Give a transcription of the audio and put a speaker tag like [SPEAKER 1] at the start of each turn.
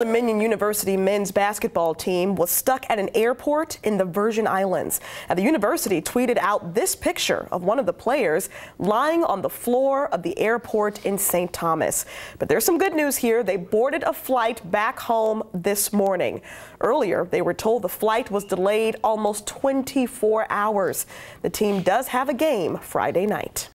[SPEAKER 1] Dominion University men's basketball team was stuck at an airport in the Virgin Islands. Now, the university tweeted out this picture of one of the players lying on the floor of the airport in St. Thomas. But there's some good news here. They boarded a flight back home this morning. Earlier, they were told the flight was delayed almost 24 hours. The team does have a game Friday night.